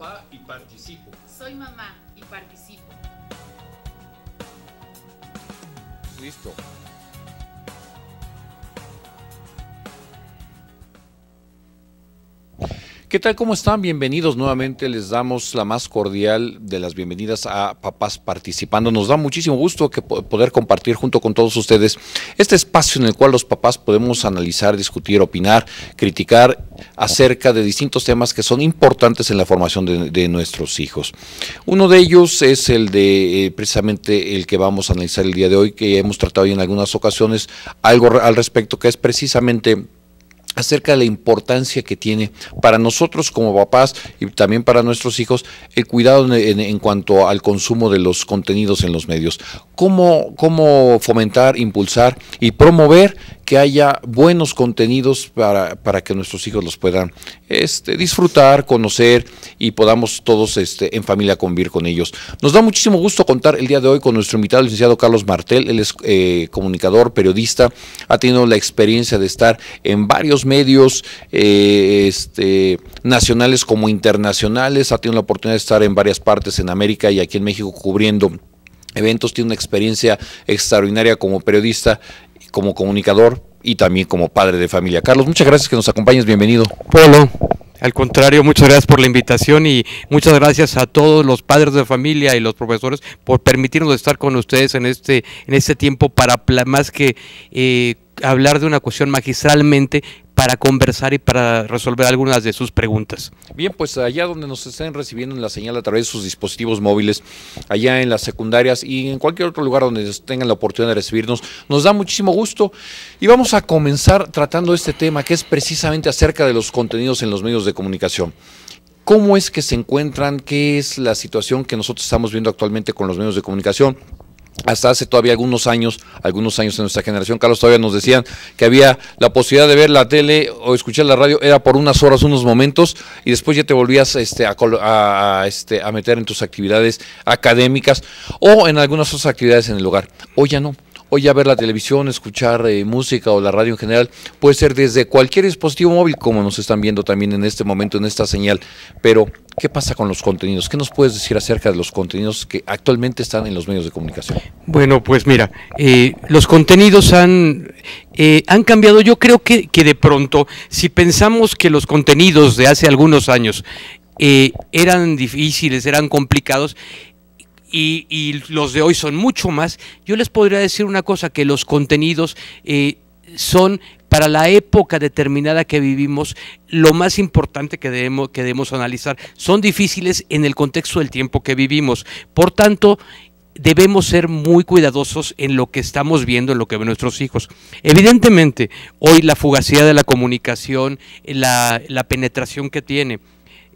papá y participo. Soy mamá y participo. Listo. ¿Qué tal? ¿Cómo están? Bienvenidos nuevamente. Les damos la más cordial de las bienvenidas a Papás Participando. Nos da muchísimo gusto que poder compartir junto con todos ustedes este espacio en el cual los papás podemos analizar, discutir, opinar, criticar acerca de distintos temas que son importantes en la formación de, nuestros hijos. Uno de ellos es el de eh, precisamente el que vamos a analizar el día de hoy, que hemos tratado en algunas ocasiones algo al respecto, que es precisamente acerca de la importancia que tiene para nosotros como papás y también para nuestros hijos el cuidado en, cuanto al consumo de los contenidos en los medios. Cómo, cómo fomentar, impulsar y promover que haya buenos contenidos para, para que nuestros hijos los puedan este, disfrutar, conocer y podamos todos este, en familia convivir con ellos. Nos da muchísimo gusto contar el día de hoy con nuestro invitado, el licenciado Carlos Martel. Él es eh, comunicador, periodista, ha tenido la experiencia de estar en varios medios eh, este, nacionales como internacionales, ha tenido la oportunidad de estar en varias partes en América y aquí en México cubriendo eventos, tiene una experiencia extraordinaria como periodista como comunicador y también como padre de familia. Carlos, muchas gracias que nos acompañes, bienvenido. Polo, al contrario, muchas gracias por la invitación y muchas gracias a todos los padres de familia y los profesores por permitirnos estar con ustedes en este, en este tiempo para más que eh, hablar de una cuestión magistralmente, para conversar y para resolver algunas de sus preguntas. Bien, pues allá donde nos estén recibiendo la señal a través de sus dispositivos móviles, allá en las secundarias y en cualquier otro lugar donde tengan la oportunidad de recibirnos, nos da muchísimo gusto y vamos a comenzar tratando este tema que es precisamente acerca de los contenidos en los medios de comunicación. ¿Cómo es que se encuentran? ¿Qué es la situación que nosotros estamos viendo actualmente con los medios de comunicación? Hasta hace todavía algunos años, algunos años en nuestra generación, Carlos, todavía nos decían que había la posibilidad de ver la tele o escuchar la radio, era por unas horas, unos momentos, y después ya te volvías este, a, este, a meter en tus actividades académicas o en algunas otras actividades en el hogar. Hoy ya no. Hoy ya ver la televisión, escuchar eh, música o la radio en general puede ser desde cualquier dispositivo móvil, como nos están viendo también en este momento, en esta señal. Pero, ¿qué pasa con los contenidos? ¿Qué nos puedes decir acerca de los contenidos que actualmente están en los medios de comunicación? Bueno, pues mira, eh, los contenidos han, eh, han cambiado. Yo creo que, que de pronto, si pensamos que los contenidos de hace algunos años eran difíciles, eran complicados, y, los de hoy son mucho más, yo les podría decir una cosa, que los contenidos eh, son para la época determinada que vivimos, lo más importante que debemos, que debemos analizar. Son difíciles en el contexto del tiempo que vivimos. Por tanto, debemos ser muy cuidadosos en lo que estamos viendo, en lo que ven nuestros hijos. Evidentemente, hoy la fugacidad de la comunicación, la, la penetración que tiene,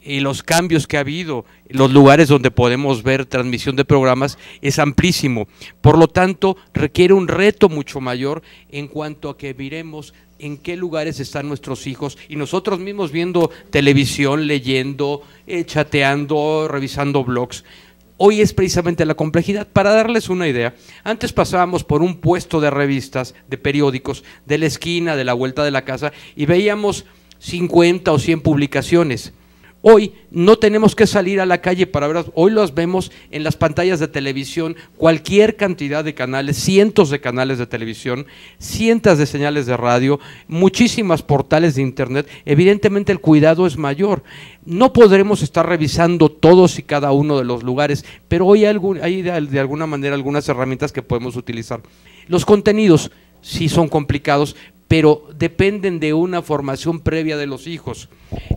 y los cambios que ha habido, los lugares donde podemos ver transmisión de programas es amplísimo. Por lo tanto, requiere un reto mucho mayor en cuanto a que miremos en qué lugares están nuestros hijos y nosotros mismos viendo televisión, leyendo, eh, chateando, revisando blogs. Hoy es precisamente la complejidad. Para darles una idea, antes pasábamos por un puesto de revistas, de periódicos, de la esquina, de la vuelta de la casa, y veíamos 50 o 100 publicaciones Hoy no tenemos que salir a la calle para ver, hoy los vemos en las pantallas de televisión, cualquier cantidad de canales, cientos de canales de televisión, cientos de señales de radio, muchísimas portales de internet. Evidentemente el cuidado es mayor. No podremos estar revisando todos y cada uno de los lugares, pero hoy hay, hay de alguna manera algunas herramientas que podemos utilizar. Los contenidos sí son complicados, pero dependen de una formación previa de los hijos.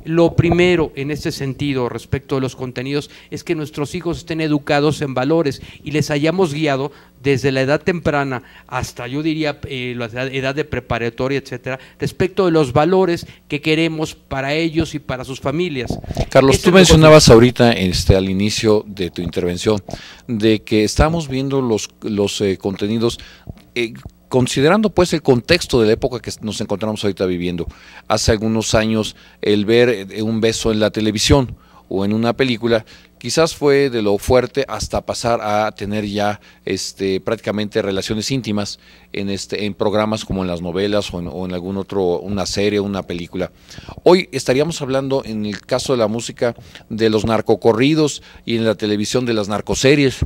Lo primero en este sentido respecto de los contenidos es que nuestros hijos estén educados en valores y les hayamos guiado desde la edad temprana hasta yo diría eh, la edad de preparatoria, etcétera, respecto de los valores que queremos para ellos y para sus familias. Carlos, tú mencionabas ahorita este, al inicio de tu intervención de que estamos viendo los, los eh, contenidos eh, considerando pues el contexto de la época que nos encontramos ahorita viviendo, hace algunos años el ver eh, un beso en la televisión o en una película quizás fue de lo fuerte hasta pasar a tener ya este, prácticamente relaciones íntimas en, este, en programas como en las novelas o en, o en algún otro, una serie, una película. Hoy estaríamos hablando en el caso de la música de los narcocorridos y en la televisión de las narcoseries.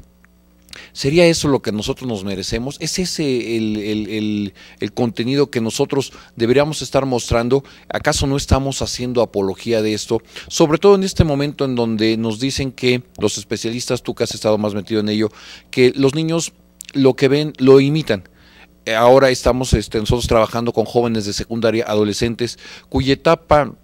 ¿Sería eso lo que nosotros nos merecemos? ¿Es ese el, el, contenido que nosotros deberíamos estar mostrando? ¿Acaso no estamos haciendo apología de esto? Sobre todo en este momento en donde nos dicen que los especialistas, tú que has estado más metido en ello, que los niños lo que ven lo imitan ahora estamos este, nosotros trabajando con jóvenes de secundaria, adolescentes, cuya etapa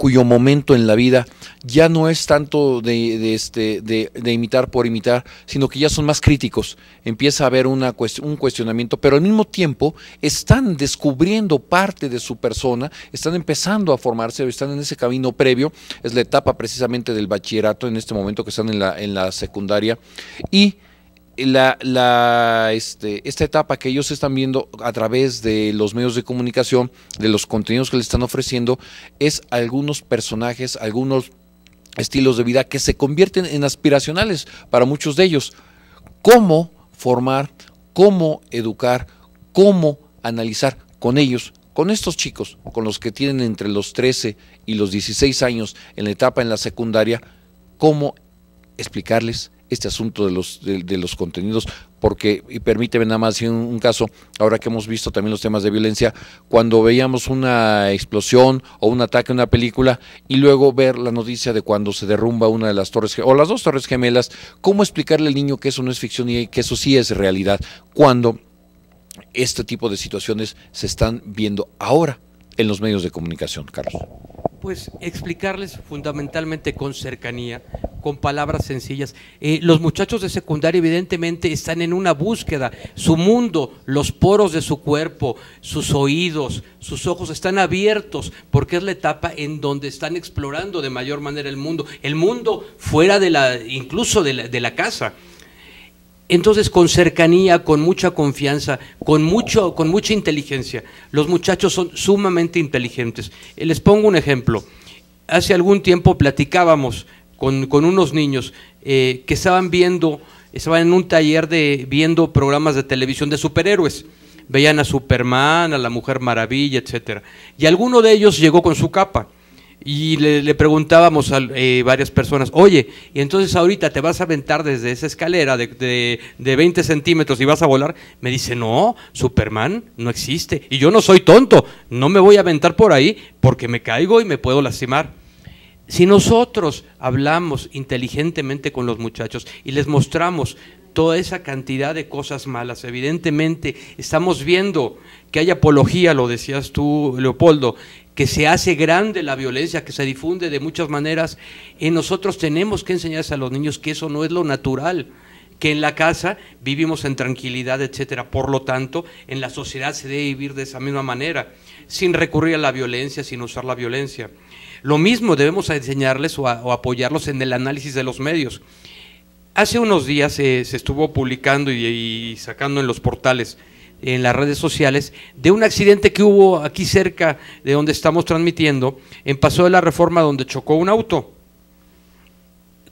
cuyo momento en la vida ya no es tanto de, este, de, imitar por imitar, sino que ya son más críticos. Empieza a haber una un cuestionamiento, pero al mismo tiempo están descubriendo parte de su persona, están empezando a formarse, están en ese camino previo, es la etapa precisamente del bachillerato en este momento que están en la, en la secundaria, y la, la, este, esta etapa que ellos están viendo a través de los medios de comunicación, de los contenidos que les están ofreciendo, es algunos personajes, algunos estilos de vida que se convierten en aspiracionales para muchos de ellos. ¿Cómo formar, cómo educar, cómo analizar con ellos, con estos chicos, con los que tienen entre los 13 y los 16 años en la etapa en la secundaria, cómo explicarles, este asunto de los, de, los contenidos, porque, y permíteme nada más un, un, caso, ahora que hemos visto también los temas de violencia, cuando veíamos una explosión o un ataque en una película y luego ver la noticia de cuando se derrumba una de las torres, o las dos torres gemelas, ¿cómo explicarle al niño que eso no es ficción y que eso sí es realidad? Cuando este tipo de situaciones se están viendo ahora en los medios de comunicación, Carlos. Pues explicarles fundamentalmente con cercanía, con palabras sencillas. Eh, los muchachos de secundaria evidentemente están en una búsqueda. Su mundo, los poros de su cuerpo, sus oídos, sus ojos están abiertos porque es la etapa en donde están explorando de mayor manera el mundo. El mundo fuera de la, incluso de la, de la casa. Entonces, con cercanía, con mucha confianza, con, mucho, con mucha inteligencia. Los muchachos son sumamente inteligentes. Les pongo un ejemplo. Hace algún tiempo platicábamos con, con unos niños eh, que estaban viendo, estaban en un taller de viendo programas de televisión de superhéroes. Veían a Superman, a la Mujer Maravilla, etc. Y alguno de ellos llegó con su capa y le, preguntábamos a eh, varias personas, oye, y entonces ahorita te vas a aventar desde esa escalera de, de, de, 20 centímetros y vas a volar. Me dice, no, Superman no existe. Y yo no soy tonto, no me voy a aventar por ahí porque me caigo y me puedo lastimar. Si nosotros hablamos inteligentemente con los muchachos y les mostramos toda esa cantidad de cosas malas. Evidentemente, estamos viendo que hay apología, lo decías tú, Leopoldo, que se hace grande la violencia, que se difunde de muchas maneras. Y nosotros tenemos que enseñarles a los niños que eso no es lo natural que en la casa vivimos en tranquilidad, etcétera. Por lo tanto, en la sociedad se debe vivir de esa misma manera, sin recurrir a la violencia, sin usar la violencia. Lo mismo debemos enseñarles o, apoyarlos en el análisis de los medios. Hace unos días eh, se estuvo publicando y, y, sacando en los portales, en las redes sociales, de un accidente que hubo aquí cerca de donde estamos transmitiendo, en Paso de la Reforma, donde chocó un auto.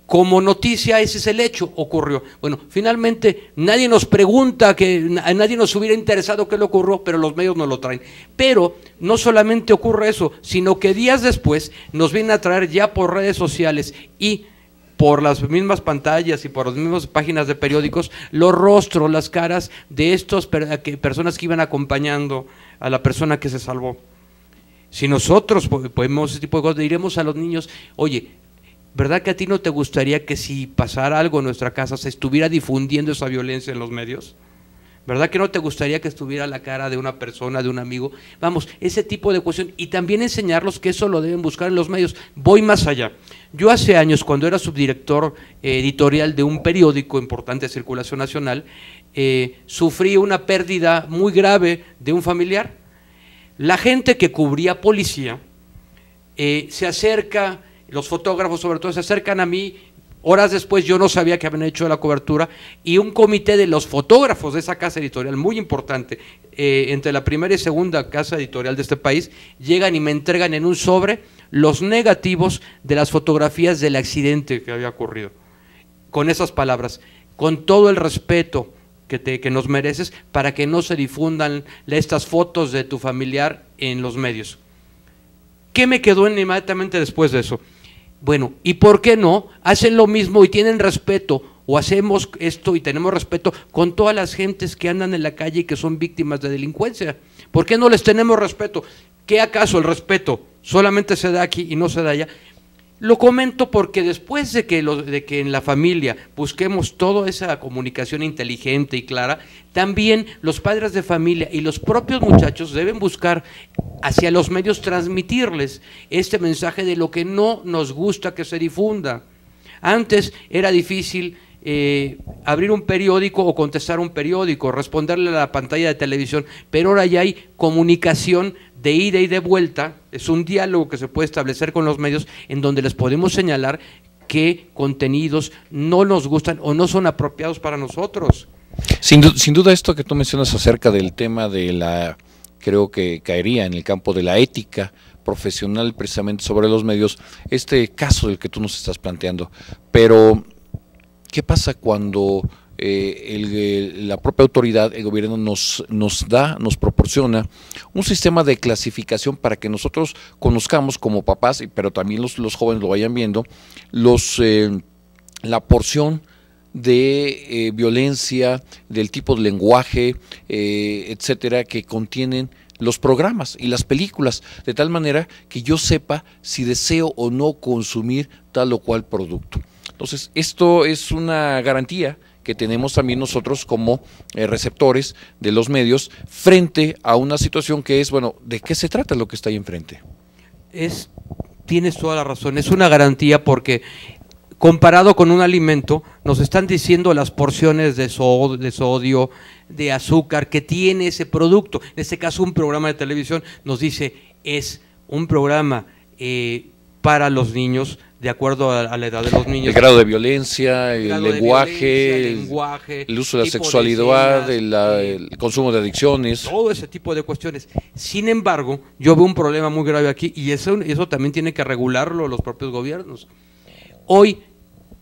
Como noticia, ese es el hecho, ocurrió. Bueno, finalmente nadie nos pregunta, que nadie nos hubiera interesado qué le ocurrió, pero los medios nos lo traen. Pero no solamente ocurre eso, sino que días después nos vienen a traer ya por redes sociales y por las mismas pantallas y por las mismas páginas de periódicos los rostros, las caras de estas personas que iban acompañando a la persona que se salvó. Si nosotros podemos ese tipo de cosas, diremos a los niños, oye, ¿verdad que a ti no te gustaría que si pasara algo en nuestra casa se estuviera difundiendo esa violencia en los medios? ¿Verdad que no te gustaría que estuviera la cara de una persona, de un amigo? Vamos, ese tipo de cuestión. Y también enseñarlos que eso lo deben buscar en los medios. Voy más allá. Yo hace años, cuando era subdirector eh, editorial de un periódico importante de circulación nacional, eh, sufrí una pérdida muy grave de un familiar. La gente que cubría policía eh, se acerca, los fotógrafos sobre todo se acercan a mí Horas después yo no sabía que habían hecho la cobertura y un comité de los fotógrafos de esa casa editorial, muy importante, eh, entre la primera y segunda casa editorial de este país, llegan y me entregan en un sobre los negativos de las fotografías del accidente que había ocurrido. con esas palabras, con todo el respeto que, te, que nos mereces para que no se difundan estas fotos de tu familiar en los medios. ¿Qué me quedó inmediatamente después de eso? Bueno, ¿y por qué no? Hacen lo mismo y tienen respeto, o hacemos esto y tenemos respeto con todas las gentes que andan en la calle y que son víctimas de delincuencia. ¿Por qué no les tenemos respeto? ¿Qué acaso el respeto solamente se da aquí y no se da allá? Lo comento porque después de que, de que en la familia busquemos toda esa comunicación inteligente y clara, también los padres de familia y los propios muchachos deben buscar hacia los medios transmitirles este mensaje de lo que no nos gusta que se difunda. Antes era difícil eh, abrir un periódico o contestar un periódico, responderle a la pantalla de televisión, pero ahora ya hay comunicación de ida y de vuelta, es un diálogo que se puede establecer con los medios en donde les podemos señalar qué contenidos no nos gustan o no son apropiados para nosotros. Sin, sin duda esto que tú mencionas acerca del tema de la, creo que caería en el campo de la ética, profesional precisamente sobre los medios, este caso del que tú nos estás planteando. Pero ¿Qué pasa cuando eh, la propia autoridad, el gobierno nos, nos da, nos proporciona un sistema de clasificación para que nosotros conozcamos como papás, pero también los, jóvenes lo vayan viendo, los, eh, la porción de eh, violencia, del tipo de lenguaje, etcétera, que contienen los programas y las películas, de tal manera que yo sepa si deseo o no consumir tal o cual producto. Entonces, esto es una garantía que tenemos también nosotros como eh, receptores de los medios frente a una situación que es, bueno, ¿de qué se trata lo que está ahí enfrente? Es, tienes toda la razón, es una garantía porque comparado con un alimento, nos están diciendo las porciones de, sodio, de azúcar que tiene ese producto. En este caso, un programa de televisión nos dice, es un programa eh, para los niños de acuerdo a, la edad de los niños. El grado de violencia, el, lenguaje, el, uso de la sexualidad, el, consumo de adicciones. Todo ese tipo de cuestiones. Sin embargo, yo veo un problema muy grave aquí y eso, eso también tiene que regularlo los propios gobiernos. Hoy,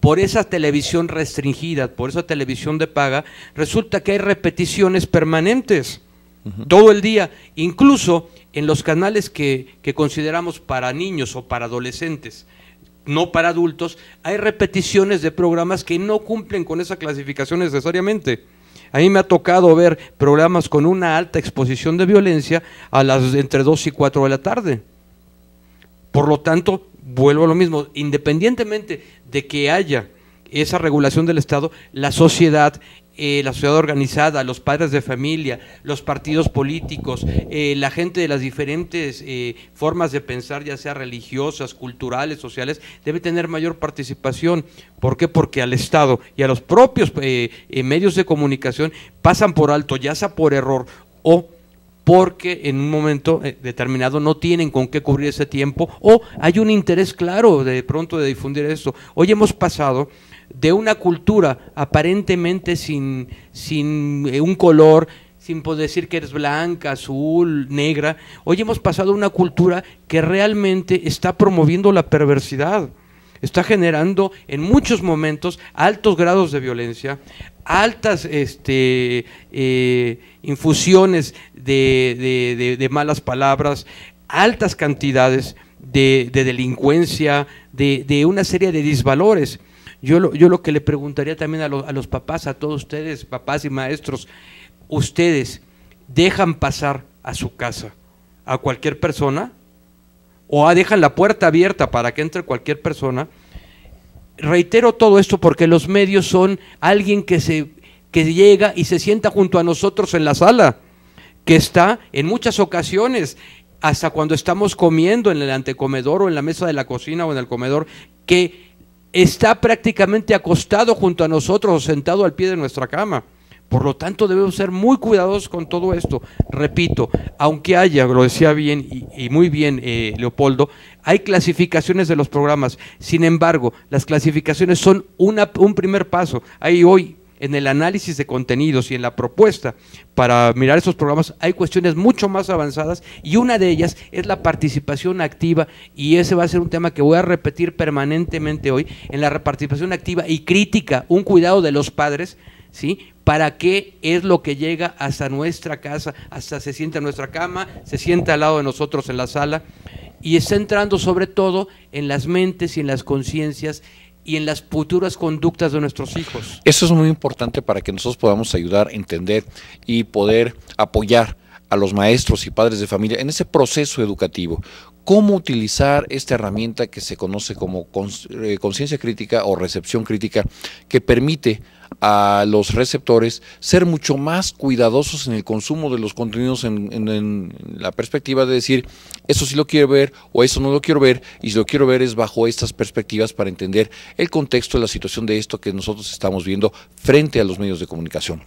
por esa televisión restringida, por esa televisión de paga, resulta que hay repeticiones permanentes todo el día, incluso en los canales que, que consideramos para niños o para adolescentes no para adultos, hay repeticiones de programas que no cumplen con esa clasificación necesariamente. A mí me ha tocado ver programas con una alta exposición de violencia a las entre 2 y 4 de la tarde. Por lo tanto, vuelvo a lo mismo, independientemente de que haya esa regulación del Estado, la sociedad eh, la sociedad organizada, los padres de familia, los partidos políticos, eh, la gente de las diferentes eh, formas de pensar, ya sea religiosas, culturales, sociales, debe tener mayor participación. ¿Por qué? Porque al Estado y a los propios medios de comunicación pasan por alto, ya sea por error o porque en un momento determinado no tienen con qué cubrir ese tiempo o hay un interés claro de pronto de difundir esto. Hoy hemos pasado de una cultura aparentemente sin, sin eh, un color, sin poder decir que eres blanca, azul, negra. Hoy hemos pasado a una cultura que realmente está promoviendo la perversidad, está generando en muchos momentos altos grados de violencia, altas este, eh, infusiones de, de, malas palabras, altas cantidades de, delincuencia, de, una serie de disvalores. Yo lo, yo lo que le preguntaría también a, a los papás, a todos ustedes, papás y maestros, ustedes dejan pasar a su casa a cualquier persona o dejan la puerta abierta para que entre cualquier persona. Reitero todo esto porque los medios son alguien que se que llega y se sienta junto a nosotros en la sala, que está en muchas ocasiones hasta cuando estamos comiendo en el antecomedor o en la mesa de la cocina o en el comedor, que está prácticamente acostado junto a nosotros sentado al pie de nuestra cama. Por lo tanto, debemos ser muy cuidadosos con todo esto. Repito, aunque haya, lo decía bien y, muy bien eh, Leopoldo, hay clasificaciones de los programas. Sin embargo, las clasificaciones son una, un primer paso. Hay hoy en el análisis de contenidos y en la propuesta para mirar esos programas hay cuestiones mucho más avanzadas y una de ellas es la participación activa y ese va a ser un tema que voy a repetir permanentemente hoy en la participación activa y crítica, un cuidado de los padres, ¿sí? Para qué es lo que llega hasta nuestra casa, hasta se sienta en nuestra cama, se sienta al lado de nosotros en la sala y está entrando sobre todo en las mentes y en las conciencias y en las futuras conductas de nuestros hijos. Eso es muy importante para que nosotros podamos ayudar, entender y poder apoyar a los maestros y padres de familia en ese proceso educativo. Cómo utilizar esta herramienta que se conoce como eh, conciencia crítica o recepción crítica, que permite a los receptores ser mucho más cuidadosos en el consumo de los contenidos en, la perspectiva de decir, eso sí lo quiero ver o eso no lo quiero ver, y si lo quiero ver es bajo estas perspectivas para entender el contexto de la situación de esto que nosotros estamos viendo frente a los medios de comunicación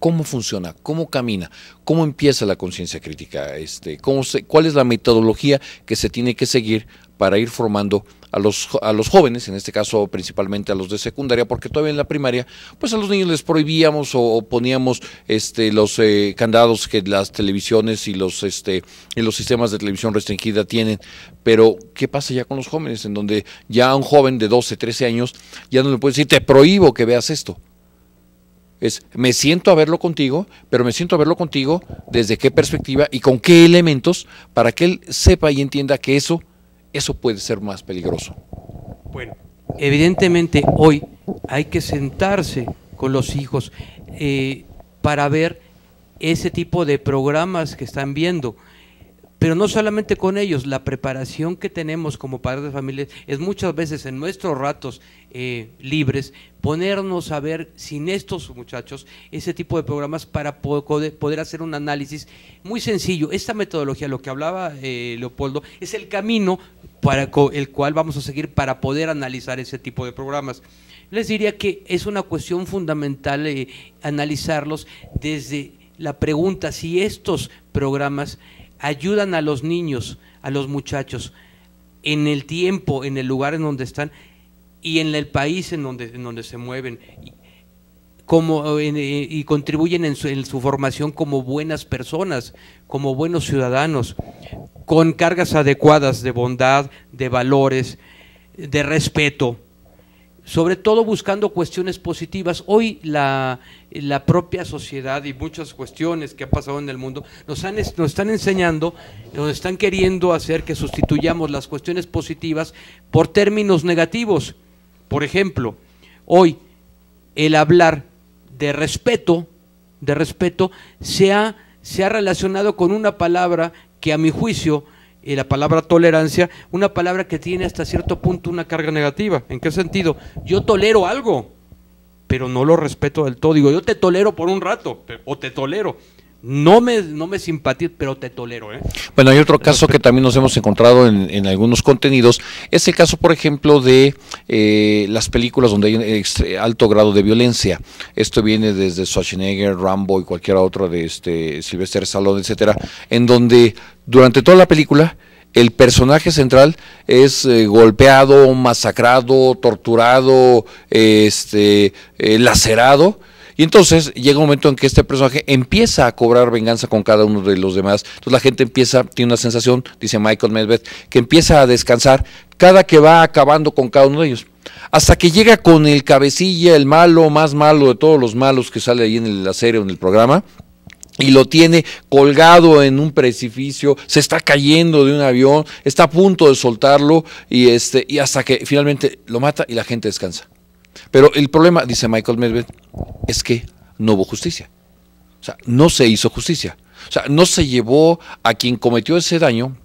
cómo funciona, cómo camina, cómo empieza la conciencia crítica, este, cómo cuál es la metodología que se tiene que seguir para ir formando a los, a los jóvenes, en este caso principalmente a los de secundaria, porque todavía en la primaria, pues a los niños les prohibíamos o, poníamos este, los eh, candados que las televisiones y los, este, y los sistemas de televisión restringida tienen. Pero, ¿qué pasa ya con los jóvenes? En donde ya un joven de 12, 13 años ya no le puede decir, te prohíbo que veas esto es me siento a verlo contigo, pero me siento a verlo contigo desde qué perspectiva y con qué elementos para que él sepa y entienda que eso, eso puede ser más peligroso. Bueno, evidentemente hoy hay que sentarse con los hijos eh, para ver ese tipo de programas que están viendo. Pero no solamente con ellos, la preparación que tenemos como padres de familia es muchas veces en nuestros ratos eh, libres ponernos a ver sin estos muchachos ese tipo de programas para poder hacer un análisis muy sencillo. Esta metodología, lo que hablaba eh, Leopoldo, es el camino para el cual vamos a seguir para poder analizar ese tipo de programas. Les diría que es una cuestión fundamental eh, analizarlos desde la pregunta si estos programas ayudan a los niños, a los muchachos, en el tiempo, en el lugar en donde están y en el país en donde, en donde se mueven. Como, eh, y contribuyen en su, en su formación como buenas personas, como buenos ciudadanos, con cargas adecuadas de bondad, de valores, de respeto sobre todo buscando cuestiones positivas. Hoy la, propia sociedad y muchas cuestiones que han pasado en el mundo nos, han, nos están enseñando, nos están queriendo hacer que sustituyamos las cuestiones positivas por términos negativos. Por ejemplo, hoy el hablar de respeto, de respeto, se ha, se ha relacionado con una palabra que a mi juicio y la palabra tolerancia, una palabra que tiene hasta cierto punto una carga negativa. ¿En qué sentido? Yo tolero algo, pero no lo respeto del todo. Digo, yo te tolero por un rato, o te tolero. No me, no me simpatizo, pero te tolero. ¿eh? Bueno, hay otro caso que también nos hemos encontrado en, algunos contenidos. Es el caso, por ejemplo, de eh, las películas donde hay un alto grado de violencia. Esto viene desde Schwarzenegger, Rambo y cualquier otro de este Sylvester Stallone, etcétera, en donde durante toda la película el personaje central es eh, golpeado, masacrado, torturado, este, eh, lacerado y entonces llega un momento en que este personaje empieza a cobrar venganza con cada uno de los demás. Entonces la gente empieza, tiene una sensación, dice Michael Medved, que empieza a descansar cada que va acabando con cada uno de ellos. Hasta que llega con el cabecilla, el malo más malo de todos los malos que sale ahí en la serie en el programa, y lo tiene colgado en un precipicio, se está cayendo de un avión, está a punto de soltarlo y este y hasta que finalmente lo mata y la gente descansa. Pero el problema, dice Michael Medved, es que no hubo justicia. O sea, no se hizo justicia. O sea, no se llevó a quien cometió ese daño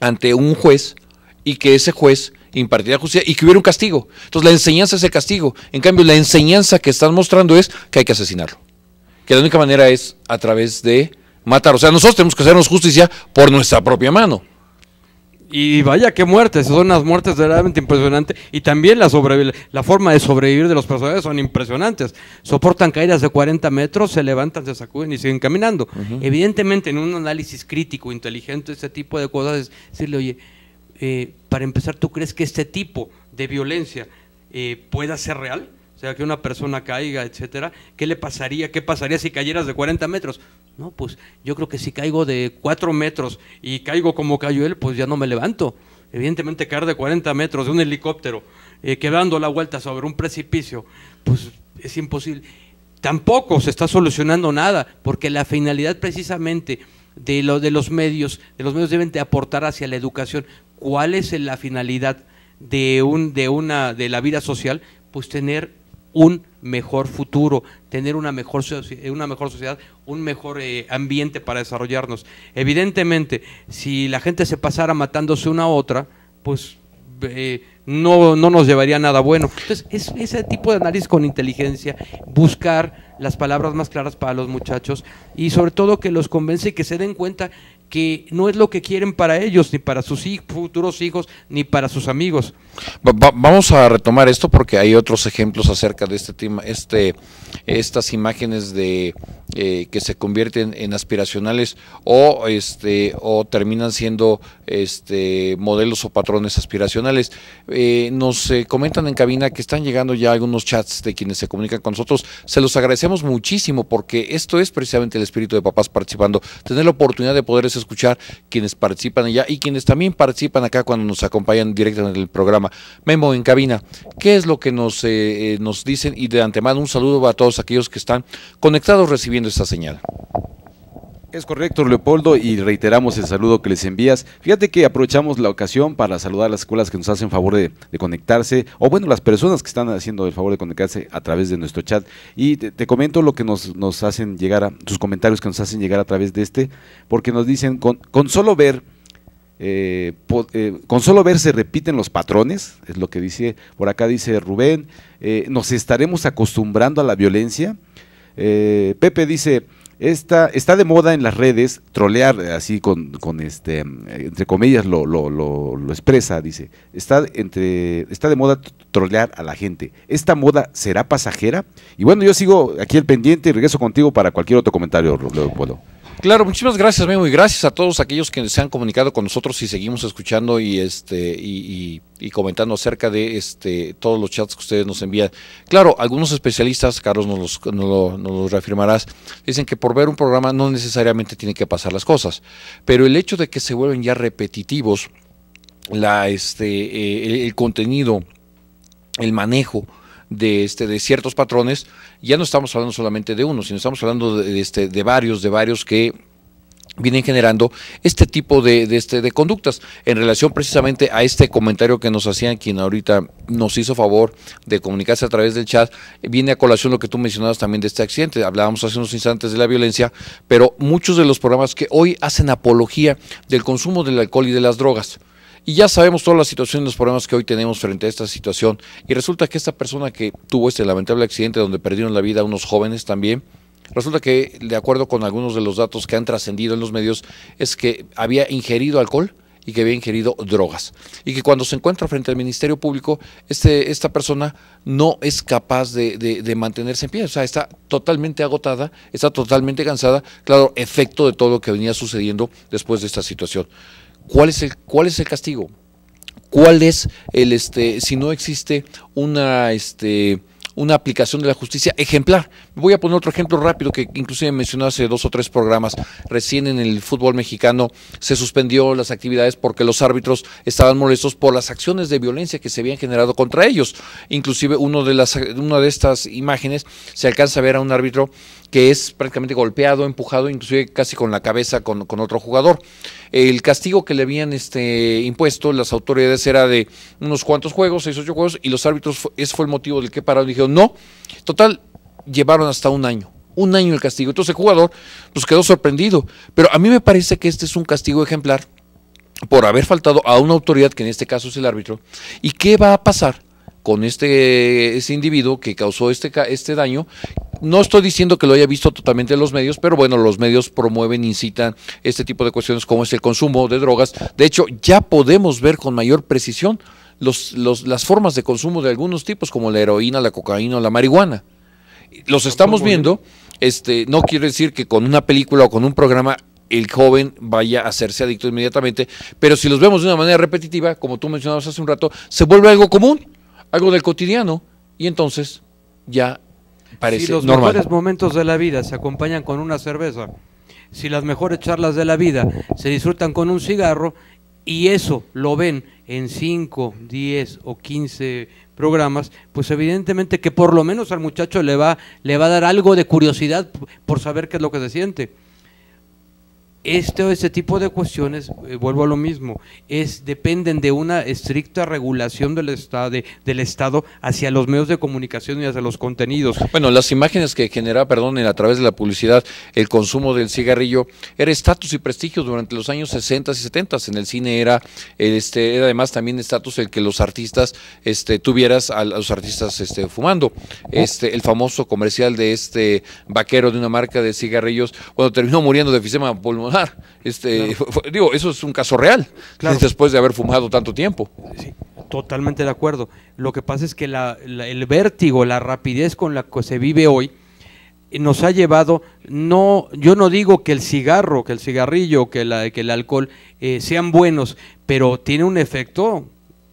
ante un juez y que ese juez impartiera justicia y que hubiera un castigo. Entonces la enseñanza es el castigo. En cambio, la enseñanza que están mostrando es que hay que asesinarlo. Que la única manera es a través de matar. O sea, nosotros tenemos que hacernos justicia por nuestra propia mano. Y vaya qué muertes, son unas muertes verdaderamente impresionantes. Y también la, la forma de sobrevivir de los personajes son impresionantes. Soportan caídas de 40 metros, se levantan, se sacuden y siguen caminando. Evidentemente, en un análisis crítico, inteligente, este tipo de cosas, es decirle, oye, eh, para empezar, ¿tú crees que este tipo de violencia eh, pueda ser real? O sea, que una persona caiga, etcétera, ¿qué le pasaría? ¿Qué pasaría si cayeras de 40 metros? No, pues yo creo que si caigo de 4 metros y caigo como cayó él, pues ya no me levanto. Evidentemente caer de 40 metros de un helicóptero, eh, quedando la vuelta sobre un precipicio, pues es imposible. Tampoco se está solucionando nada, porque la finalidad precisamente de, lo, de los medios, de los medios deben de aportar hacia la educación. ¿Cuál es la finalidad de, un, de, una, de la vida social? Pues tener un mejor futuro, tener una mejor, una mejor sociedad, un mejor eh, ambiente para desarrollarnos. Evidentemente, si la gente se pasara matándose una a otra, pues eh, no, no nos llevaría nada bueno. Entonces, es, ese tipo de análisis con inteligencia, buscar las palabras más claras para los muchachos y sobre todo que los convence y que se den cuenta que no es lo que quieren para ellos, ni para sus futuros hijos, ni para sus amigos. vamos a retomar esto porque hay otros ejemplos acerca de este tema, este, estas imágenes de eh, que se convierten en aspiracionales o este o terminan siendo este modelos o patrones aspiracionales. Eh, nos eh, comentan en cabina que están llegando ya algunos chats de quienes se comunican con nosotros. Se los agradecemos muchísimo porque esto es precisamente el espíritu de papás participando, tener la oportunidad de poder escuchar quienes participan allá y quienes también participan acá cuando nos acompañan directamente en el programa. Memo en cabina, ¿qué es lo que nos, eh, eh, nos dicen? Y de antemano un saludo a todos aquellos que están conectados recibiendo esta señal. Es correcto, Leopoldo, y reiteramos el saludo que les envías. Fíjate que aprovechamos la ocasión para saludar a las escuelas que nos hacen favor de, conectarse, o bueno, las personas que están haciendo el favor de conectarse a través de nuestro chat. Y te, comento lo que nos, hacen llegar, a, sus comentarios que nos hacen llegar a través de este, porque nos dicen, con, con solo ver, eh, eh, con solo ver se repiten los patrones, es lo que dice, por acá dice Rubén, eh, nos estaremos acostumbrando a la violencia. Pepe dice, Está, está de moda en las redes trolear, así con, con este, entre comillas lo, lo, lo, lo, expresa, dice, está, entre, está de moda trolear a la gente. ¿Esta moda será pasajera? Y bueno, yo sigo aquí el pendiente y regreso contigo para cualquier otro comentario, Leopoldo. Claro, muchísimas gracias, Memo, y gracias a todos aquellos que se han comunicado con nosotros y seguimos escuchando y este y, comentando acerca de este todos los chats que ustedes nos envían. Claro, algunos especialistas, Carlos nos, los, reafirmarás, dicen que por ver un programa no necesariamente tienen que pasar las cosas, pero el hecho de que se vuelven ya repetitivos, la este eh, el contenido, el manejo de, este, de ciertos patrones, ya no estamos hablando solamente de uno, sino estamos hablando de, este, de varios, de varios que vienen generando este tipo de, de, este, de conductas. En relación precisamente a este comentario que nos hacían quien ahorita nos hizo favor de comunicarse a través del chat, viene a colación lo que tú mencionabas también de este accidente, hablábamos hace unos instantes de la violencia, pero muchos de los programas que hoy hacen apología del consumo del alcohol y de las drogas, y ya sabemos todas las situaciones, los problemas que hoy tenemos frente a esta situación. Y resulta que esta persona que tuvo este lamentable accidente donde perdieron la vida unos jóvenes también, resulta que, de acuerdo con algunos de los datos que han trascendido en los medios, es que había ingerido alcohol y que había ingerido drogas. Y que cuando se encuentra frente al Ministerio Público, este, esta persona no es capaz de, de, mantenerse en pie. O sea, está totalmente agotada, está totalmente cansada. Claro, efecto de todo lo que venía sucediendo después de esta situación. ¿Cuál es el, cuál es el castigo? ¿Cuál es el, este, si no existe una, este, una aplicación de la justicia ejemplar. Voy a poner otro ejemplo rápido que inclusive mencioné hace dos o tres programas. Recién en el fútbol mexicano se suspendió las actividades porque los árbitros estaban molestos por las acciones de violencia que se habían generado contra ellos. Inclusive uno de las, una de estas imágenes se alcanza a ver a un árbitro que es prácticamente golpeado, empujado, inclusive casi con la cabeza con, otro jugador. El castigo que le habían este, impuesto las autoridades era de unos cuantos juegos, seis, ocho juegos, y los árbitros, ese fue el motivo del que pararon, dijeron no. Total, llevaron hasta un año un año el castigo. Entonces el jugador pues quedó sorprendido. Pero a mí me parece que este es un castigo ejemplar por haber faltado a una autoridad, que en este caso es el árbitro. ¿Y qué va a pasar con este ese individuo que causó este, este daño? No estoy diciendo que lo haya visto totalmente en los medios, pero bueno, los medios promueven, incitan este tipo de cuestiones como es el consumo de drogas. De hecho, ya podemos ver con mayor precisión los, las formas de consumo de algunos tipos, como la heroína, la cocaína o la marihuana. Los estamos viendo, este, no quiere decir que con una película o con un programa el joven vaya a hacerse adicto inmediatamente, pero si los vemos de una manera repetitiva, como tú mencionabas hace un rato, se vuelve algo común, algo del cotidiano, y entonces ya parece si los normal. mejores momentos de la vida se acompañan con una cerveza, si las mejores charlas de la vida se disfrutan con un cigarro y eso lo ven en 5, 10 o 15 programas, pues evidentemente que por lo menos al muchacho le va, le va a dar algo de curiosidad por saber qué es lo que se siente. Este, este tipo de cuestiones, eh, vuelvo a lo mismo, es, dependen de una estricta regulación del, estado, de- del Estado hacia los medios de comunicación y hacia los contenidos. Bueno, las imágenes que generaba, perdón, a través de la publicidad, el consumo del cigarrillo era estatus y prestigio durante los años 60 y 70. En el cine era, este, era además también estatus el que los artistas este, tuvieras a los artistas este, fumando. Este, el famoso comercial de este vaquero de una marca de cigarrillos, bueno, terminó muriendo de efisema pulmonar. Este, digo, eso es un caso real, Claro. después de haber fumado tanto tiempo. Sí, totalmente de acuerdo. Lo que pasa es que la- la- el vértigo, la rapidez con la que se vive hoy, eh, nos ha llevado, no, yo no digo que el cigarro, que el cigarrillo, que, la, que el alcohol eh, sean buenos, pero tiene un efecto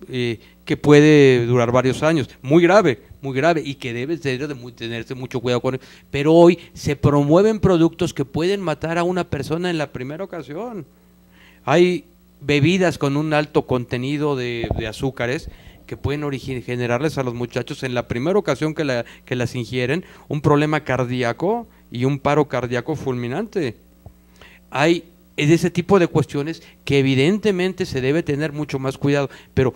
eh, que puede durar varios años, muy grave, muy grave, y que debe tener de tenerse mucho cuidado con él. Pero hoy se promueven productos que pueden matar a una persona en la primera ocasión. Hay bebidas con un alto contenido de, azúcares que pueden generarles a los muchachos en la primera ocasión que, la- que las ingieren un problema cardíaco y un paro cardíaco fulminante. Hay es de ese tipo de cuestiones que evidentemente se debe tener mucho más cuidado, pero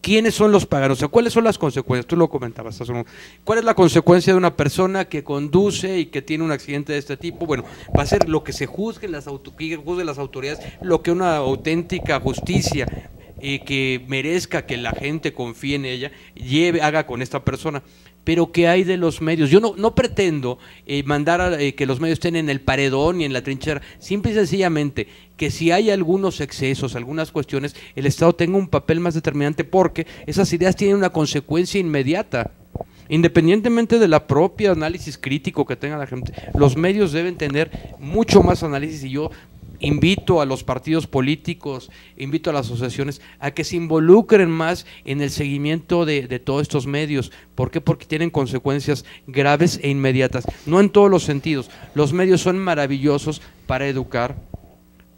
¿quiénes son los paganos? O sea, ¿cuáles son las consecuencias? Tú lo comentabas hace un- ¿Cuál es la consecuencia de una persona que conduce y que tiene un accidente de este tipo? Bueno, va a ser lo que se juzgue las, auto- que juzguen las autoridades, lo que una auténtica justicia eh, que merezca que la gente confíe en ella, lleve, haga con esta persona. Pero ¿qué hay de los medios? Yo no, no pretendo eh, mandar a, eh, que los medios estén en el paredón y en la trinchera. Simple y sencillamente que si hay algunos excesos, algunas cuestiones, el Estado tenga un papel más determinante porque esas ideas tienen una consecuencia inmediata. Independientemente de la propia análisis crítico que tenga la gente, los medios deben tener mucho más análisis y yo invito a los partidos políticos, invito a las asociaciones a que se involucren más en el seguimiento de, todos estos medios. ¿Por qué? Porque tienen consecuencias graves e inmediatas. No en todos los sentidos. Los medios son maravillosos para educar,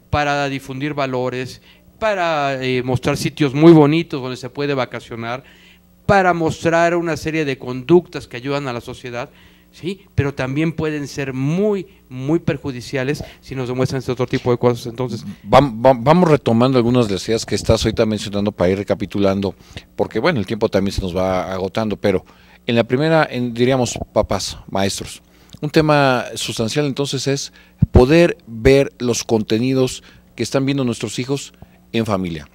para difundir valores, para eh, mostrar sitios muy bonitos donde se puede vacacionar, para mostrar una serie de conductas que ayudan a la sociedad, sí, pero también pueden ser muy, muy perjudiciales si nos demuestran este otro tipo de cosas. Entonces, Vam- vam- Vamos retomando algunas de las ideas que estás ahorita mencionando para ir recapitulando, porque bueno, el tiempo también se nos va agotando, pero en la primera, en, diríamos, papás, maestros, un tema sustancial entonces es poder ver los contenidos que están viendo nuestros hijos en familia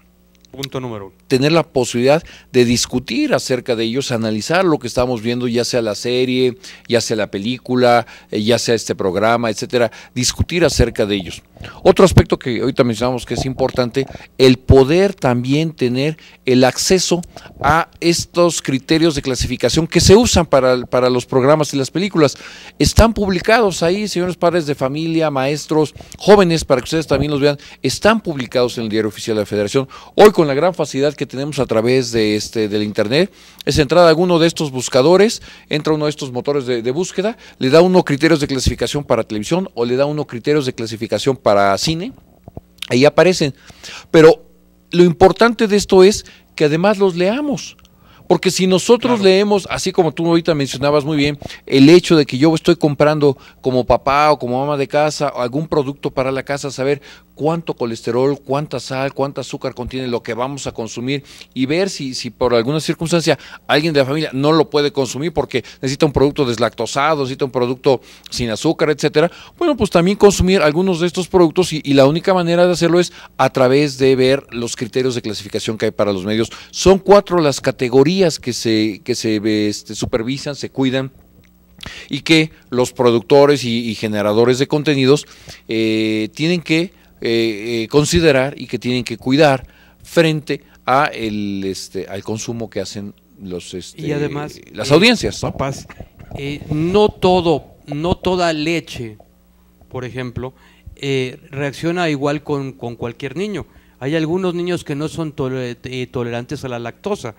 punto número uno. tener la posibilidad de discutir acerca de ellos, analizar lo que estamos viendo, ya sea la serie, ya sea la película, eh, ya sea este programa, etcétera, discutir acerca de ellos. Otro aspecto que ahorita mencionamos que es importante, el poder también tener el acceso a estos criterios de clasificación que se usan para, para los programas y las películas. Están publicados ahí, señores padres de familia, maestros, jóvenes, para que ustedes también los vean, están publicados en el Diario Oficial de la Federación. Hoy con la gran facilidad que tenemos a través de este del internet, es entrar a alguno de estos buscadores, entra uno de estos motores de, de búsqueda, le da uno criterios de clasificación para televisión o le da uno criterios de clasificación para cine, ahí aparecen. Pero lo importante de esto es que además los leamos. Porque si nosotros leemos, así como tú ahorita mencionabas muy bien, el hecho de que yo estoy comprando como papá o como mamá de casa algún producto para la casa, saber cuánto colesterol, cuánta sal, cuánta azúcar contiene lo que vamos a consumir y ver si, si por alguna circunstancia alguien de la familia no lo puede consumir porque necesita un producto deslactosado, necesita un producto sin azúcar, etcétera, bueno, pues también consumir algunos de estos productos y, y la única manera de hacerlo es a través de ver los criterios de clasificación que hay para los medios. Son cuatro las categorías que se, que se este, supervisan, se cuidan y que los productores y, y generadores de contenidos eh, tienen que eh, eh, considerar y que tienen que cuidar frente a el, este, al consumo que hacen los este, y además las eh, audiencias. papás no todo no toda leche por ejemplo reacciona igual con, con cualquier niño hay algunos niños que no son tole- eh, tolerantes a la lactosa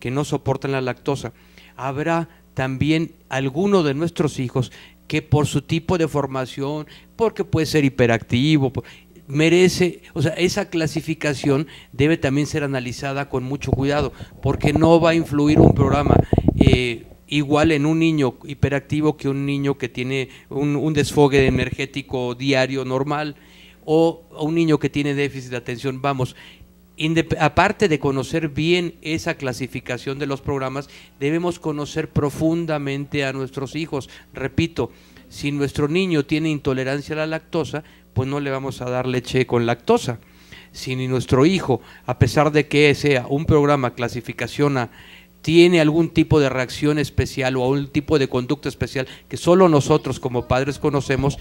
que no soportan la lactosa habrá también alguno de nuestros hijos que por su tipo de formación, porque puede ser hiperactivo, merece, o sea, esa clasificación debe también ser analizada con mucho cuidado, porque no va a influir un programa eh, igual en un niño hiperactivo que un niño que tiene un, un desfogue energético diario normal o un niño que tiene déficit de atención. Vamos, aparte de conocer bien esa clasificación de los programas, debemos conocer profundamente a nuestros hijos. Repito, si nuestro niño tiene intolerancia a la lactosa, pues no le vamos a dar leche con lactosa. Si nuestro hijo, a pesar de que sea un programa clasificaciona, tiene algún tipo de reacción especial o algún tipo de conducta especial que solo nosotros como padres conocemos,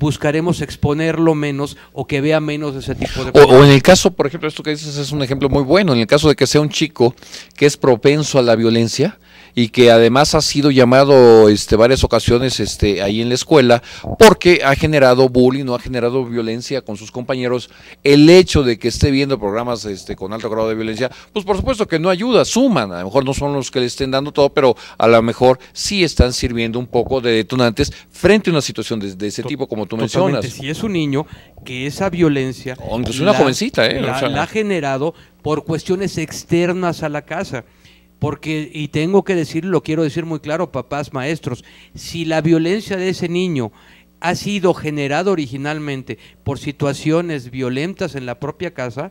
buscaremos exponerlo menos o que vea menos ese tipo de o, o, en el caso, por ejemplo, esto que dices es un ejemplo muy bueno, en el caso de que sea un chico que es propenso a la violencia, y que además ha sido llamado este, varias ocasiones este, ahí en la escuela porque ha generado bullying o ha generado violencia con sus compañeros. El hecho de que esté viendo programas este, con alto grado de violencia, pues por supuesto que no ayuda, suman. A lo mejor no son los que le estén dando todo, pero a lo mejor sí están sirviendo un poco de detonantes frente a una situación de, de ese tipo, como tú mencionas. Si es un niño que esa violencia. O incluso una jovencita, ¿eh? La, O sea, la ha generado por cuestiones externas a la casa. Porque, y tengo que decirlo, lo quiero decir muy claro, papás, maestros, si la violencia de ese niño ha sido generada originalmente por situaciones violentas en la propia casa,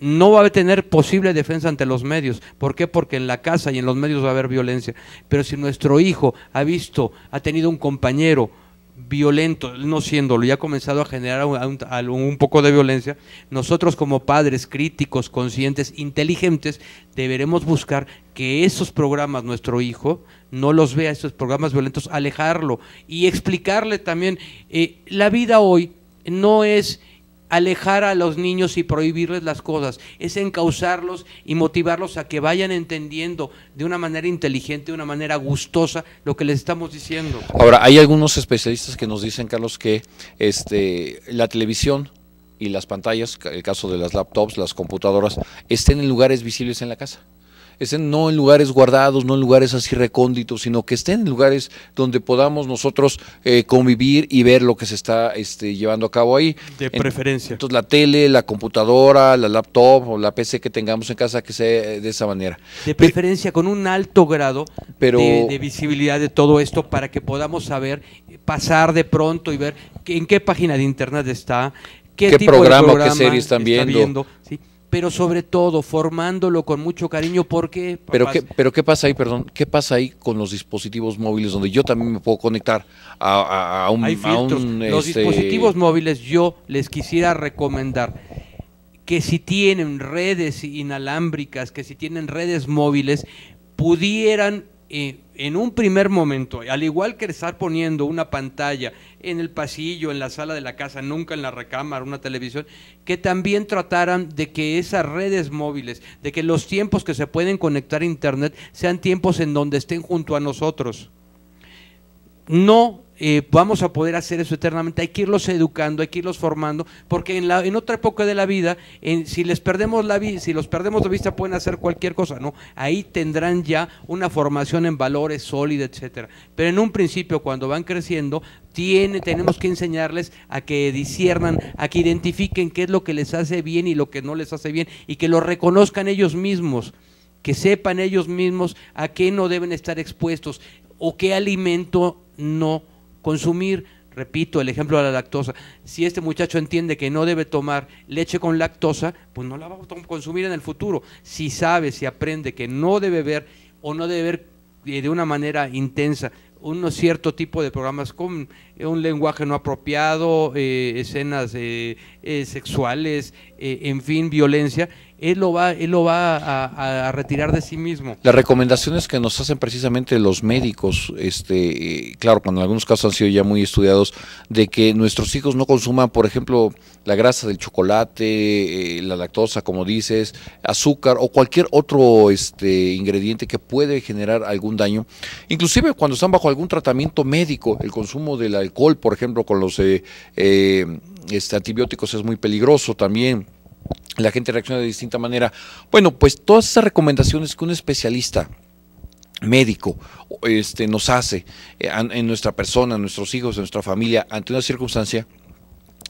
no va a tener posible defensa ante los medios. ¿Por qué? Porque en la casa y en los medios va a haber violencia. Pero si nuestro hijo ha visto, ha tenido un compañero, violento, no siéndolo, y ha comenzado a generar un, un, un, poco de violencia, nosotros como padres críticos, conscientes, inteligentes, deberemos buscar que esos programas, nuestro hijo, no los vea, esos programas violentos, alejarlo y explicarle también, eh, la vida hoy no es alejar a los niños y prohibirles las cosas, es encauzarlos y motivarlos a que vayan entendiendo de una manera inteligente, de una manera gustosa lo que les estamos diciendo. Ahora, hay algunos especialistas que nos dicen, Carlos, que este, la televisión y las pantallas, el caso de las laptops, las computadoras, estén en lugares visibles en la casa estén no en lugares guardados, no en lugares así recónditos, sino que estén en lugares donde podamos nosotros eh, convivir y ver lo que se está este, llevando a cabo ahí. De preferencia. Entonces la tele, la computadora, la laptop o la PC que tengamos en casa que sea de esa manera. De preferencia con un alto grado Pero, de, de, visibilidad de todo esto para que podamos saber, pasar de pronto y ver en qué página de internet está, qué, qué tipo programa, de programa qué serie están está viendo. viendo ¿sí? Pero sobre todo formándolo con mucho cariño porque pero qué pero qué pasa ahí perdón qué pasa ahí con los dispositivos móviles donde yo también me puedo conectar a, a, a un, Hay a un, los este, dispositivos móviles yo les quisiera recomendar que si tienen redes inalámbricas que si tienen redes móviles pudieran eh, en un primer momento, al igual que estar poniendo una pantalla en el pasillo, en la sala de la casa, nunca en la recámara, una televisión, que también trataran de que esas redes móviles, de que los tiempos que se pueden conectar a Internet sean tiempos en donde estén junto a nosotros. No eh, vamos a poder hacer eso eternamente, hay que irlos educando, hay que irlos formando, porque en, la, en otra época de la vida, en, si les perdemos la si los perdemos de vista pueden hacer cualquier cosa, ¿no? Ahí tendrán ya una formación en valores sólida, etcétera. Pero en un principio, cuando van creciendo, tiene, tenemos que enseñarles a que disiernan, a que identifiquen qué es lo que les hace bien y lo que no les hace bien, y que lo reconozcan ellos mismos que sepan ellos mismos a qué no deben estar expuestos o qué alimento no consumir. Repito, el ejemplo de la lactosa. Si este muchacho entiende que no debe tomar leche con lactosa, pues no la va a consumir en el futuro. Si sabe, si aprende que no debe ver o no debe ver eh, de una manera intensa un cierto tipo de programas con un lenguaje no apropiado, eh, escenas eh, eh, sexuales, en fin, violencia, él lo va, él lo va a, retirar de sí mismo. Las recomendaciones que nos hacen precisamente los médicos, este, claro, cuando en algunos casos han sido ya muy estudiados, de que nuestros hijos no consuman, por ejemplo, la grasa del chocolate, eh, la lactosa, como dices, azúcar o cualquier otro este, ingrediente que puede generar algún daño. Inclusive cuando están bajo algún tratamiento médico, el consumo del alcohol, por ejemplo, con los eh, eh, este, antibióticos es muy peligroso también la gente reacciona de distinta manera. Bueno, pues todas esas recomendaciones que un especialista médico este, nos hace eh, en nuestra persona, en nuestros hijos, en nuestra familia, ante una circunstancia,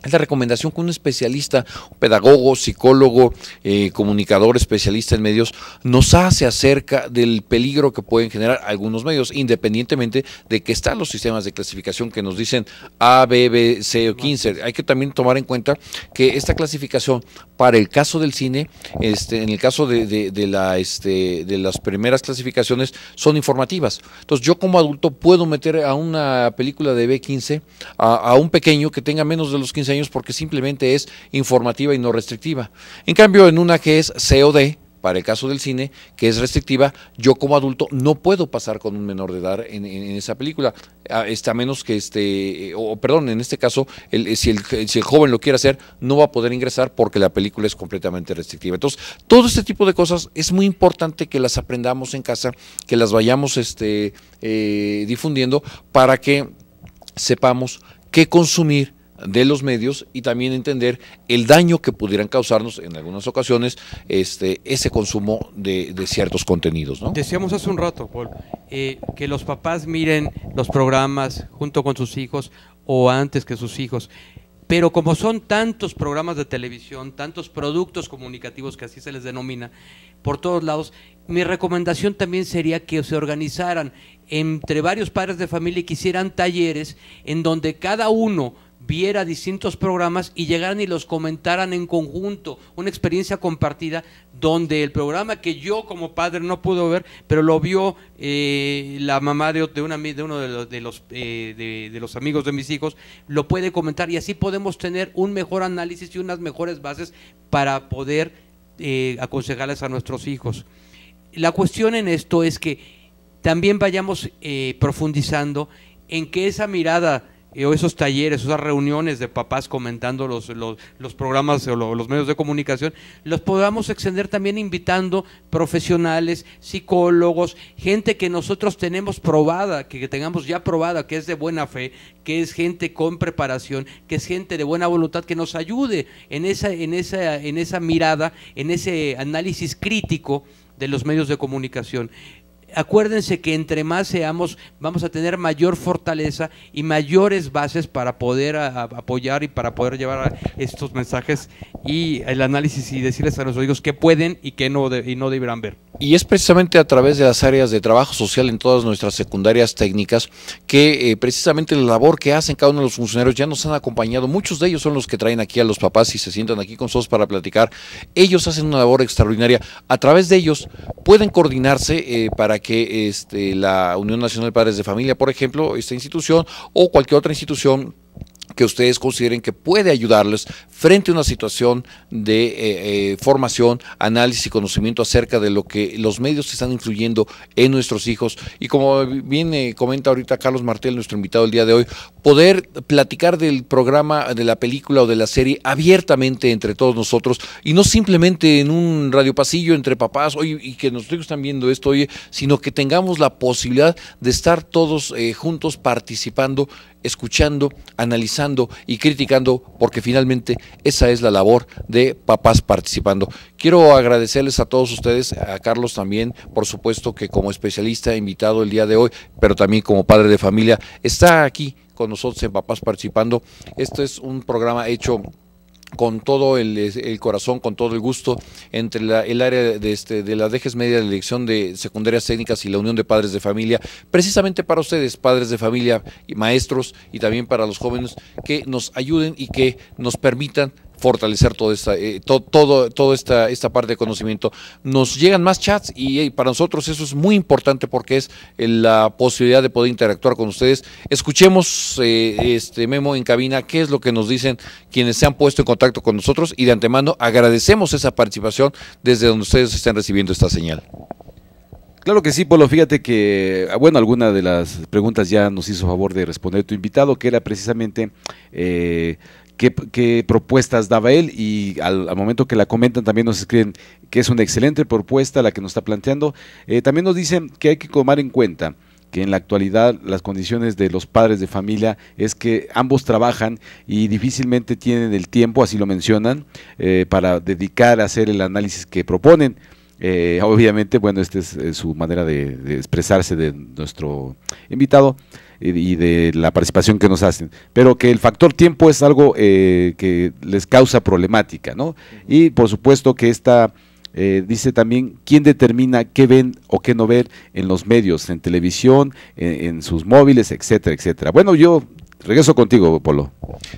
es la recomendación que un especialista, un pedagogo, psicólogo, eh, comunicador, especialista en medios, nos hace acerca del peligro que pueden generar algunos medios, independientemente de que están los sistemas de clasificación que nos dicen A, B, B, C o 15. Hay que también tomar en cuenta que esta clasificación para el caso del cine, este, en el caso de, la, este, de las primeras clasificaciones, son informativas. Entonces yo como adulto puedo meter a una película de B15 a, a un pequeño que tenga menos de los 15 años porque simplemente es informativa y no restrictiva. En cambio, en una que es COD, para el caso del cine, que es restrictiva, yo como adulto no puedo pasar con un menor de edad en, esa película, a, este, a, menos que este, o perdón, en este caso, el, si, el, joven lo quiere hacer, no va a poder ingresar porque la película es completamente restrictiva. Entonces, todo este tipo de cosas es muy importante que las aprendamos en casa, que las vayamos este, eh, difundiendo para que sepamos qué consumir de los medios y también entender el daño que pudieran causarnos en algunas ocasiones este, ese consumo de, ciertos contenidos. Decíamos hace un rato, Paul, eh, que los papás miren los programas junto con sus hijos o antes que sus hijos. Pero como son tantos programas de televisión, tantos productos comunicativos que así se les denomina, por todos lados, mi recomendación también sería que se organizaran entre varios padres de familia y que hicieran talleres en donde cada uno viera distintos programas y llegaran y los comentaran en conjunto, una experiencia compartida donde el programa que yo como padre no pudo ver, pero lo vio eh, la mamá de, uno de los, de los, eh, de, los amigos de mis hijos, lo puede comentar y así podemos tener un mejor análisis y unas mejores bases para poder eh, aconsejarles a nuestros hijos. La cuestión en esto es que también vayamos profundizando en que esa mirada esos talleres, esas reuniones de papás comentando los, los, programas o los, medios de comunicación, los podamos extender también invitando profesionales, psicólogos, gente que nosotros tenemos probada, que tengamos ya probada, que es de buena fe, que es gente con preparación, que es gente de buena voluntad, que nos ayude en esa, en esa, en esa mirada, en ese análisis crítico de los medios de comunicación acuérdense que entre más seamos, vamos a tener mayor fortaleza y mayores bases para poder apoyar y para poder llevar estos mensajes y el análisis y decirles a los hijos qué pueden y qué no, y no deberán ver. Y es precisamente a través de las áreas de trabajo social en todas nuestras secundarias técnicas que eh, precisamente la labor que hacen cada uno de los funcionarios ya nos han acompañado. Muchos de ellos son los que traen aquí a los papás y se sientan aquí con nosotros para platicar. Ellos hacen una labor extraordinaria. A través de ellos pueden coordinarse eh, para que este, la Unión Nacional de Padres de Familia, por ejemplo, esta institución o cualquier otra institución que ustedes consideren que puede ayudarles frente a una situación de eh, eh, formación, análisis y conocimiento acerca de lo que los medios están influyendo en nuestros hijos. Y como bien eh, comenta ahorita Carlos Martel, nuestro invitado el día de hoy, poder platicar del programa, de la película o de la serie abiertamente entre todos nosotros y no simplemente en un radio pasillo entre papás oye, y que hijos están viendo esto, oye, sino que tengamos la posibilidad de estar todos juntos participando escuchando, analizando y criticando, porque finalmente esa es la labor de papás participando. Quiero agradecerles a todos ustedes, a Carlos también, por supuesto que como especialista invitado el día de hoy, pero también como padre de familia, está aquí con nosotros en Papás Participando. Este es un programa hecho con todo el, corazón, con todo el gusto, entre el área de, este, de la Dejes Media de la Dirección de Secundarias Técnicas y la Unión de Padres de Familia, precisamente para ustedes, padres de familia maestros, y también para los jóvenes, que nos ayuden y que nos permitan fortalecer toda esta, eh, todo, toda esta, esta parte de conocimiento. Nos llegan más chats y para nosotros eso es muy importante porque es eh, la posibilidad de poder interactuar con ustedes. Escuchemos, eh, este Memo en cabina, qué es lo que nos dicen quienes se han puesto en contacto con nosotros y de antemano agradecemos esa participación desde donde ustedes estén recibiendo esta señal. Claro que sí, Polo. Fíjate que, ah, bueno, alguna de las preguntas ya nos hizo favor de responder tu invitado, que era precisamente qué, propuestas daba él y al, momento que la comentan también nos escriben que es una excelente propuesta la que nos está planteando. Eh, también nos dicen que hay que tomar en cuenta que en la actualidad las condiciones de los padres de familia es que ambos trabajan y difícilmente tienen el tiempo, así lo mencionan, eh, para dedicar a hacer el análisis que proponen. Eh, obviamente, bueno, esta es eh, su manera de expresarse de nuestro invitado y, de la participación que nos hacen, pero que el factor tiempo es algo eh, que les causa problemática, ¿no? Y por supuesto que esta eh, dice también quién determina qué ven o qué no ver en los medios, en televisión, en, en sus móviles, etcétera, etcétera. Bueno, yo regreso contigo, Polo.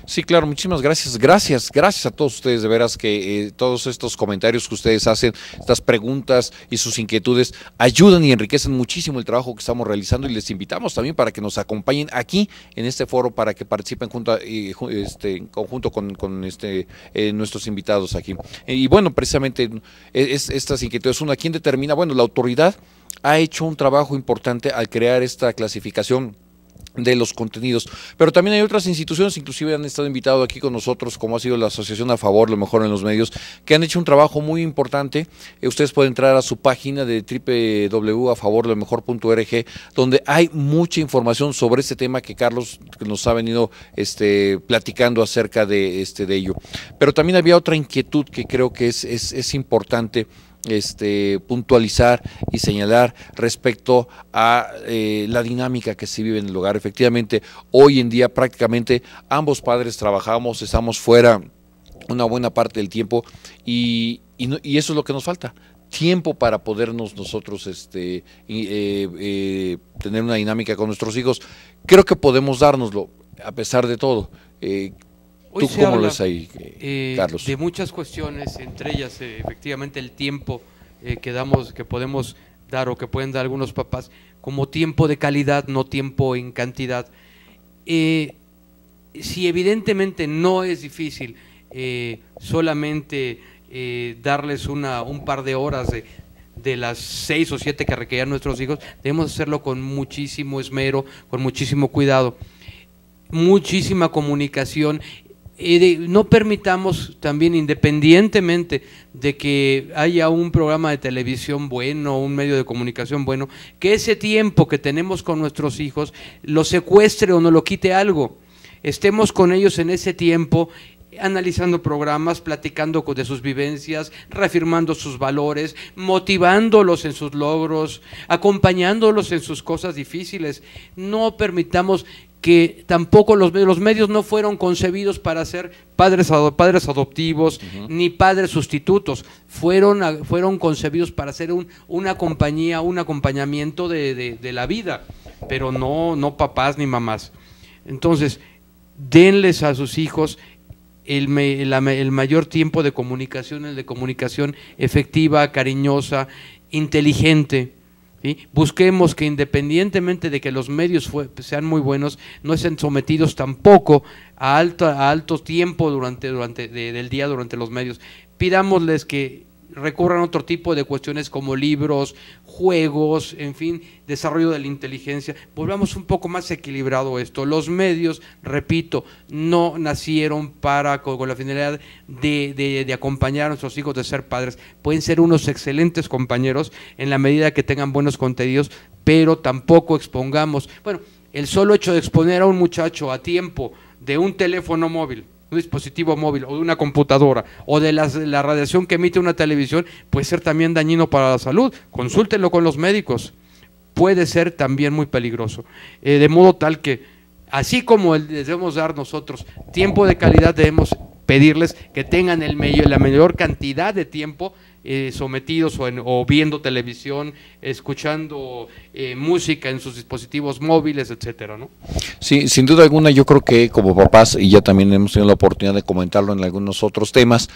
Sí, claro, muchísimas gracias. Gracias, gracias a todos ustedes, de veras que eh, todos estos comentarios que ustedes hacen, estas preguntas y sus inquietudes ayudan y enriquecen muchísimo el trabajo que estamos realizando y les invitamos también para que nos acompañen aquí en este foro para que participen junto a- ju- este, en conjunto con, con, este, eh, nuestros invitados aquí. Eh, y bueno, precisamente eh, es, estas inquietudes, una, ¿quién determina? Bueno, la autoridad ha hecho un trabajo importante al crear esta clasificación de los contenidos. Pero también hay otras instituciones, inclusive han estado invitados aquí con nosotros, como ha sido la Asociación a Favor, lo mejor en los medios, que han hecho un trabajo muy importante. Eh, ustedes pueden entrar a su página de www.afavorlomejor.org, donde hay mucha información sobre este tema que Carlos nos ha venido este, platicando acerca de, este, de ello. Pero también había otra inquietud que creo que es, es, es importante este, puntualizar y señalar respecto a eh, la dinámica que se vive en el hogar. Efectivamente, hoy en día prácticamente ambos padres trabajamos, estamos fuera una buena parte del tiempo y, y, eso es lo que nos falta. Tiempo para podernos nosotros este, eh, eh, tener una dinámica con nuestros hijos. Creo que podemos dárnoslo, a pesar de todo. Eh, ¿Tú cómo lo habla, ves ahí, eh, eh, Carlos? De muchas cuestiones, entre ellas eh, efectivamente el tiempo eh, que damos, que podemos dar o que pueden dar algunos papás, como tiempo de calidad, no tiempo en cantidad. Si evidentemente no es difícil solamente darles una, un par de horas de, de las seis o siete que requerían nuestros hijos, debemos hacerlo con muchísimo esmero, con muchísimo cuidado, muchísima comunicación. No permitamos también, independientemente de que haya un programa de televisión bueno, un medio de comunicación bueno, que ese tiempo que tenemos con nuestros hijos lo secuestre o no lo quite algo. Estemos con ellos en ese tiempo analizando programas, platicando de sus vivencias, reafirmando sus valores, motivándolos en sus logros, acompañándolos en sus cosas difíciles. No permitamos que tampoco los, los medios no fueron concebidos para ser padres, padres adoptivos ni padres sustitutos, fueron, fueron concebidos para ser un- una compañía, un acompañamiento de, de- de la vida, pero no, no papás ni mamás. Entonces, denles a sus hijos el, me- el mayor tiempo de comunicación, el de comunicación efectiva, cariñosa, inteligente. Busquemos que independientemente de que los medios sean muy buenos, no estén sometidos tampoco a alto, tiempo durante, durante de- del día durante los medios. Pidámosles que recurran a otro tipo de cuestiones como libros, juegos, en fin, desarrollo de la inteligencia. Volvamos un poco más equilibrado esto. Los medios, repito, no nacieron para con, con la finalidad de, de- de acompañar a nuestros hijos de ser padres. Pueden ser unos excelentes compañeros en la medida que tengan buenos contenidos, pero tampoco expongamos. Bueno, el solo hecho de exponer a un muchacho a tiempo de un teléfono móvil, un dispositivo móvil o de una computadora o de las- la radiación que emite una televisión puede ser también dañino para la salud. Consúltenlo con los médicos. Puede ser también muy peligroso. Eh, de modo tal que, así como debemos dar nosotros tiempo de calidad, debemos pedirles que tengan el la mayor cantidad de tiempo eh, sometidos o, en- o viendo televisión, escuchando eh, música en sus dispositivos móviles, etcétera, ¿no? Sí, sin duda alguna, yo creo que como papás, y ya también hemos tenido la oportunidad de comentarlo en algunos otros temas,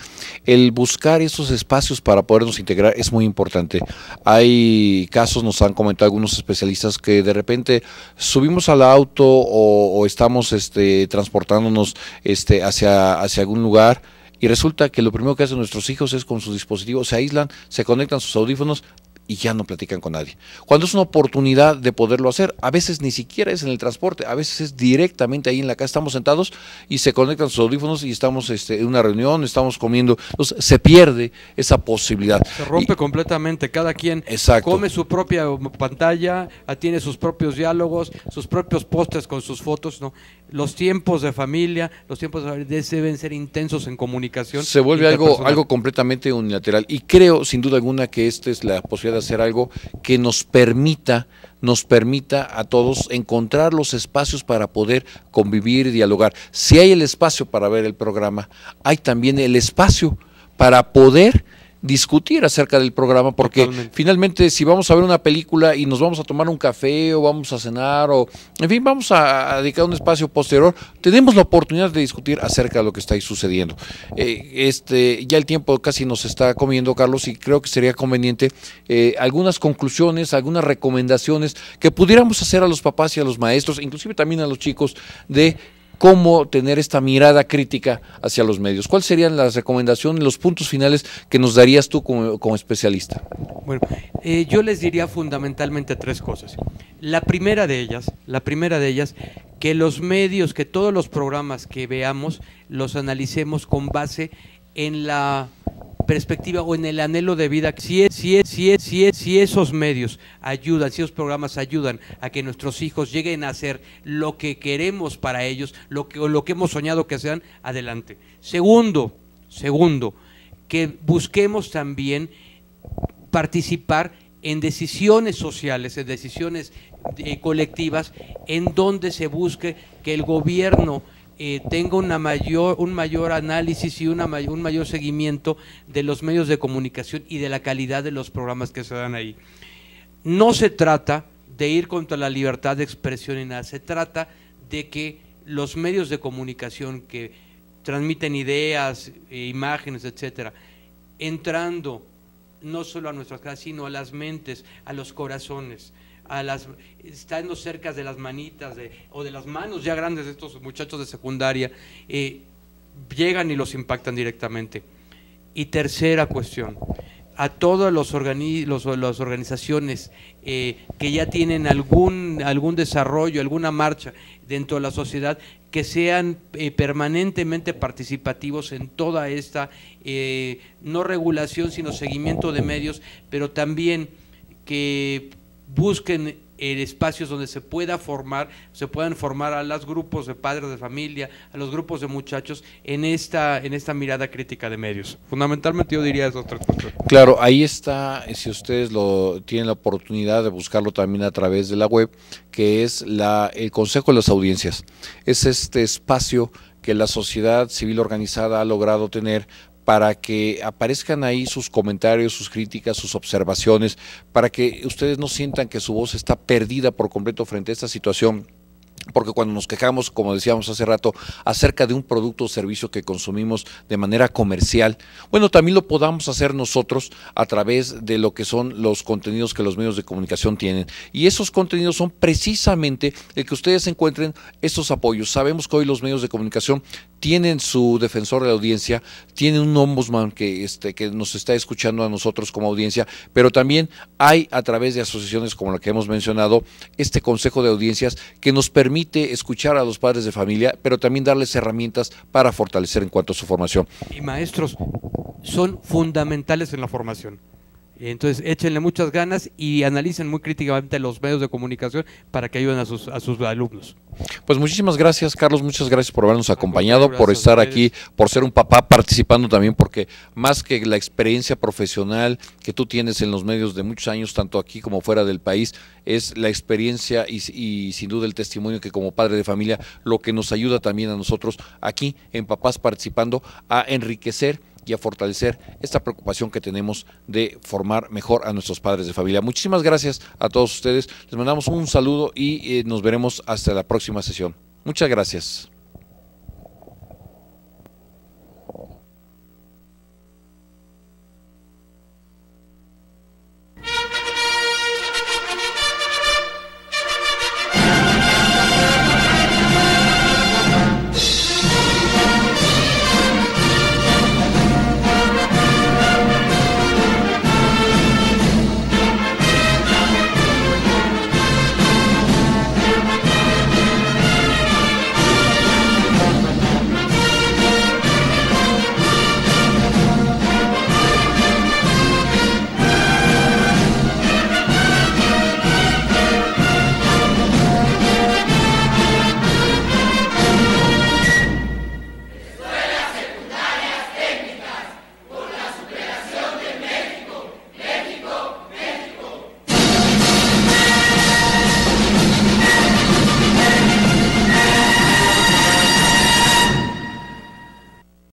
el buscar esos espacios para podernos integrar es muy importante. Hay casos, nos han comentado algunos especialistas, que de repente subimos al auto o, o estamos este, transportándonos este, hacia, hacia algún lugar. Y resulta que lo primero que hacen nuestros hijos es con sus dispositivos, se aíslan, se conectan sus audífonos y ya no platican con nadie. Cuando es una oportunidad de poderlo hacer, a veces ni siquiera es en el transporte, a veces es directamente ahí en la casa, estamos sentados y se conectan sus audífonos y estamos este, en una reunión, estamos comiendo, entonces se pierde esa posibilidad. Se rompe Y- completamente, cada quien Exacto. come su propia pantalla, tiene sus propios diálogos, sus propios pósters con sus fotos, ¿no? Los tiempos de familia, los tiempos de familia deben ser intensos en comunicación. Se vuelve algo, algo completamente unilateral. Y creo, sin duda alguna, que esta es la posibilidad de hacer algo que nos permita, nos permita a todos encontrar los espacios para poder convivir y dialogar. Si hay el espacio para ver el programa, hay también el espacio para poder discutir acerca del programa porque Totalmente. finalmente si vamos a ver una película y nos vamos a tomar un café o vamos a cenar o en fin vamos a, a dedicar un espacio posterior tenemos la oportunidad de discutir acerca de lo que está ahí sucediendo Eh, este ya el tiempo casi nos está comiendo Carlos y creo que sería conveniente eh, algunas conclusiones algunas recomendaciones que pudiéramos hacer a los papás y a los maestros inclusive también a los chicos de cómo tener esta mirada crítica hacia los medios. ¿Cuáles serían las recomendaciones, los puntos finales que nos darías tú como, especialista? Bueno, eh, yo les diría fundamentalmente tres cosas. La primera de ellas, la primera de ellas, que los medios, que todos los programas que veamos, los analicemos con base en la perspectiva o en el anhelo de vida, si, si, si, si, es, si esos medios ayudan, si esos programas ayudan a que nuestros hijos lleguen a hacer lo que queremos para ellos, lo que, lo que hemos soñado que sean, adelante. Segundo, segundo, que busquemos también participar en decisiones sociales, en decisiones eh, colectivas, en donde se busque que el gobierno eh, tenga una mayor, un mayor análisis y una un mayor seguimiento de los medios de comunicación y de la calidad de los programas que se dan ahí. No se trata de ir contra la libertad de expresión y nada, se trata de que los medios de comunicación que transmiten ideas, eh, imágenes, etcétera, entrando no solo a nuestras casas, sino a las mentes, a los corazones, a las estando cerca de las manitas o de las manos ya grandes de estos muchachos de secundaria, eh, llegan y los impactan directamente. Y tercera cuestión, a todas los organi- los- las organizaciones eh, que ya tienen algún, algún desarrollo, alguna marcha dentro de la sociedad, que sean eh, permanentemente participativos en toda esta, no regulación, sino seguimiento de medios, pero también que busquen eh, espacios donde se pueda formar, se puedan formar a los grupos de padres de familia, a los grupos de muchachos en esta, en esta mirada crítica de medios. Fundamentalmente yo diría esos tres puntos. Claro, ahí está, eh, si ustedes lo tienen la oportunidad de buscarlo también a través de la web, que es la, el Consejo de las Audiencias. Es este espacio que la sociedad civil organizada ha logrado tener para que aparezcan ahí sus comentarios, sus críticas, sus observaciones, para que ustedes no sientan que su voz está perdida por completo frente a esta situación porque cuando nos quejamos, como decíamos hace rato, acerca de un producto o servicio que consumimos de manera comercial, bueno, también lo podamos hacer nosotros a través de lo que son los contenidos que los medios de comunicación tienen. Y esos contenidos son precisamente el que ustedes encuentren estos apoyos. Sabemos que hoy los medios de comunicación tienen su defensor de la audiencia, tienen un ombudsman que, este, que nos está escuchando a nosotros como audiencia, pero también hay a través de asociaciones como la que hemos mencionado, este Consejo de Audiencias que nos permite escuchar a los padres de familia, pero también darles herramientas para fortalecer en cuanto a su formación. Y maestros son fundamentales en la formación. Entonces, échenle muchas ganas y analicen muy críticamente los medios de comunicación para que ayuden a sus, a sus alumnos. Pues muchísimas gracias, Carlos. Muchas gracias por habernos acompañado, por estar aquí, por ser un papá participando también, porque más que la experiencia profesional que tú tienes en los medios de muchos años, tanto aquí como fuera del país, es la experiencia y, y sin duda el testimonio que como padre de familia, lo que nos ayuda también a nosotros aquí en Papás Participando a enriquecer y a fortalecer esta preocupación que tenemos de formar mejor a nuestros padres de familia. Muchísimas gracias a todos ustedes. Les mandamos un saludo y eh, nos veremos hasta la próxima sesión. Muchas gracias.